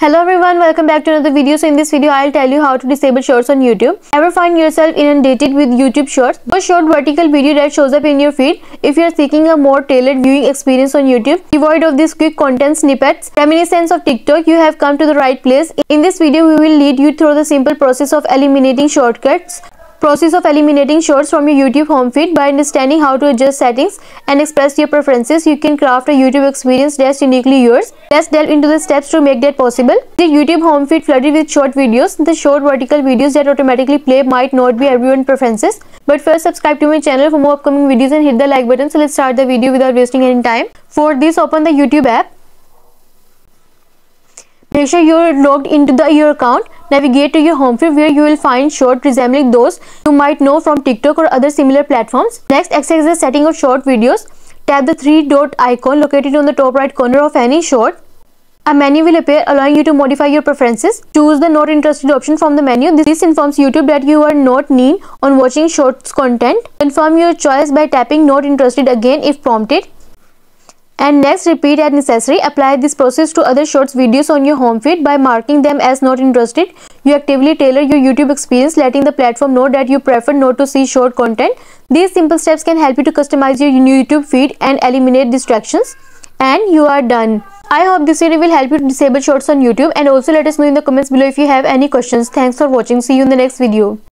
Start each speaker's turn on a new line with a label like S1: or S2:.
S1: Hello everyone, welcome back to another video. So in this video, I'll tell you how to disable shorts on YouTube. Ever find yourself inundated with YouTube shorts? A short vertical video that shows up in your feed. If you're seeking a more tailored viewing experience on YouTube, devoid of these quick content snippets, reminiscence of TikTok, you have come to the right place. In this video, we will lead you through the simple process of eliminating shortcuts Process of eliminating shorts from your YouTube home feed by understanding how to adjust settings and express your preferences. You can craft a YouTube experience that's uniquely yours. Let's delve into the steps to make that possible. The YouTube home feed flooded with short videos. The short vertical videos that automatically play might not be everyone's preferences. But first subscribe to my channel for more upcoming videos and hit the like button. So let's start the video without wasting any time. For this open the YouTube app. Make sure you're logged into the your account. Navigate to your home feed where you will find short resembling those you might know from TikTok or other similar platforms. Next, access the setting of short videos. Tap the three dot icon located on the top right corner of any short. A menu will appear allowing you to modify your preferences. Choose the not interested option from the menu. This informs YouTube that you are not keen on watching shorts content. Confirm your choice by tapping not interested again if prompted and next repeat as necessary. Apply this process to other shorts videos on your home feed by marking them as not interested. You actively tailor your youtube experience letting the platform know that you prefer not to see short content. These simple steps can help you to customize your youtube feed and eliminate distractions. And you are done. I hope this video will help you to disable shorts on youtube. And also let us know in the comments below if you have any questions. Thanks for watching. See you in the next video